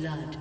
Blood.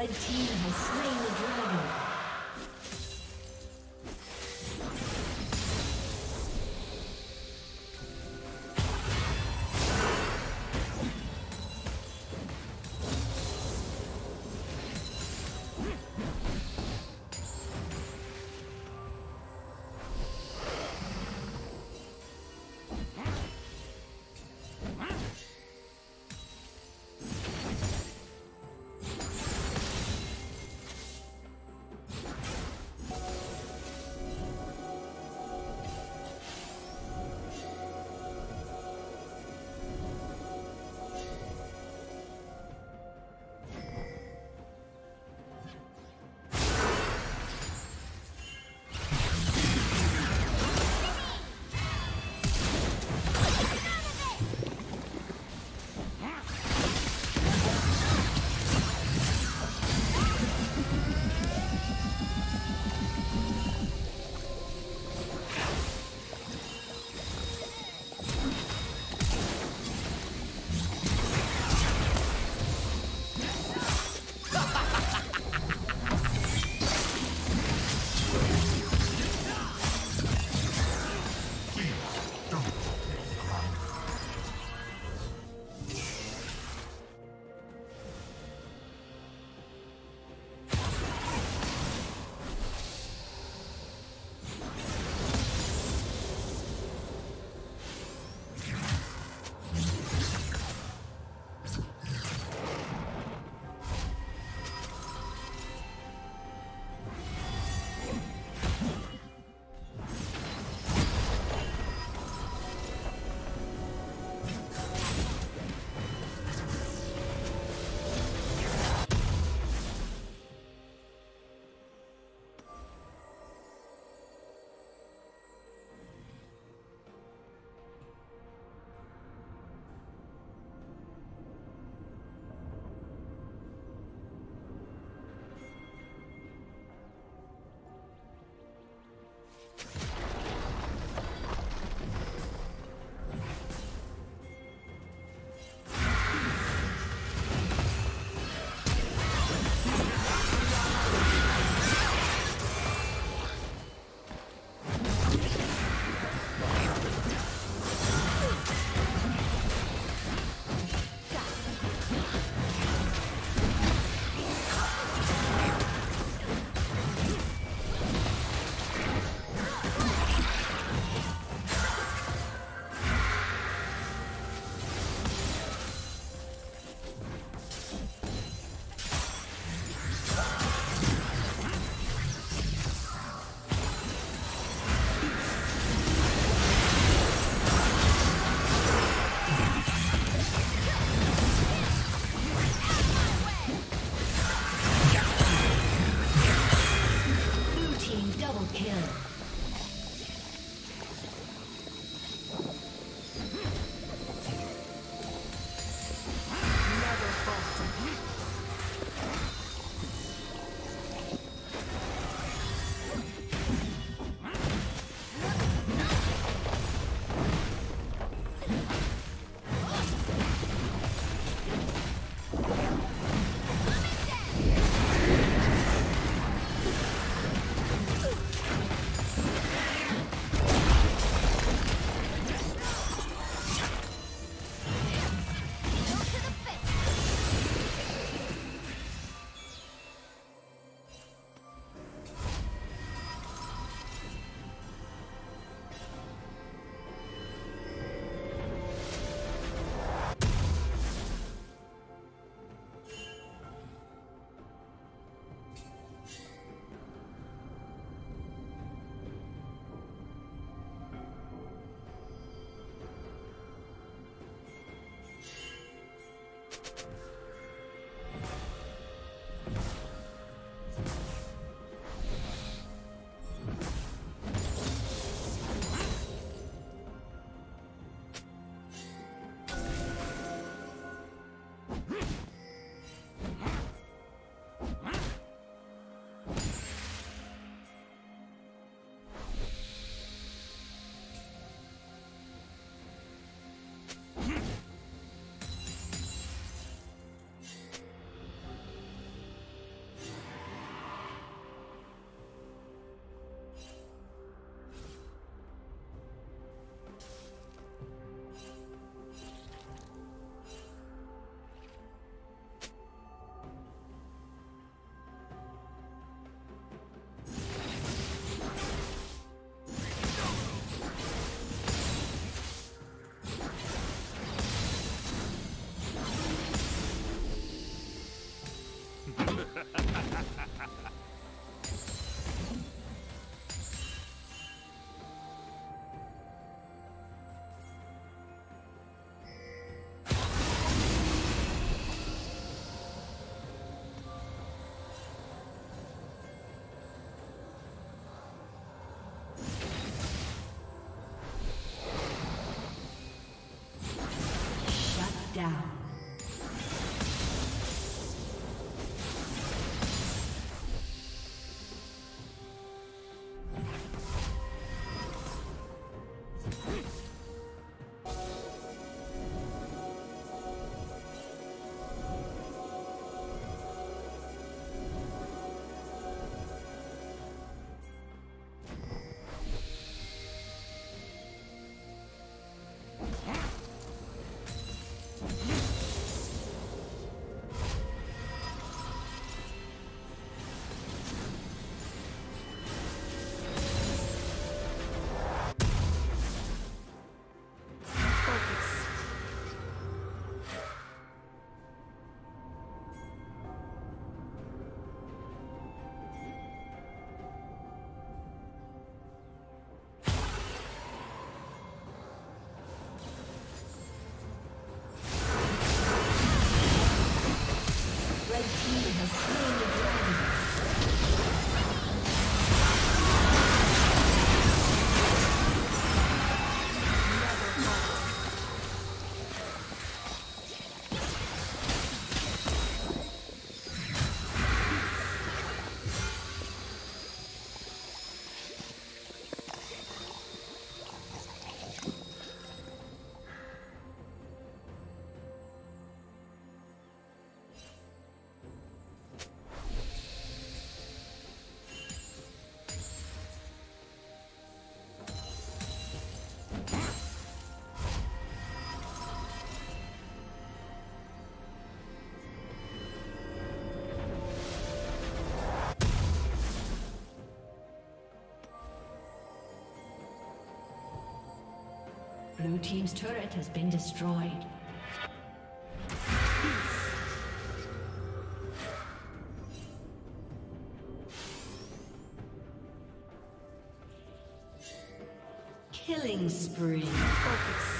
Red team has slain Blue Team's turret has been destroyed. Killing spree. Focus.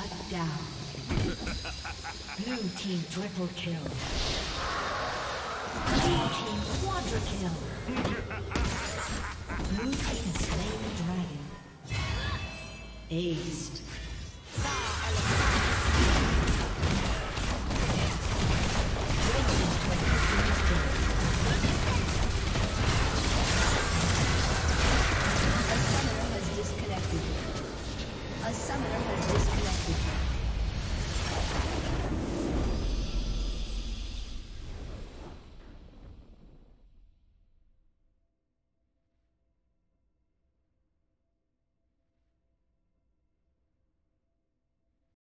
Shut down. Blue team triple kill. Blue team quadra kill. Blue team slain dragon. Aced.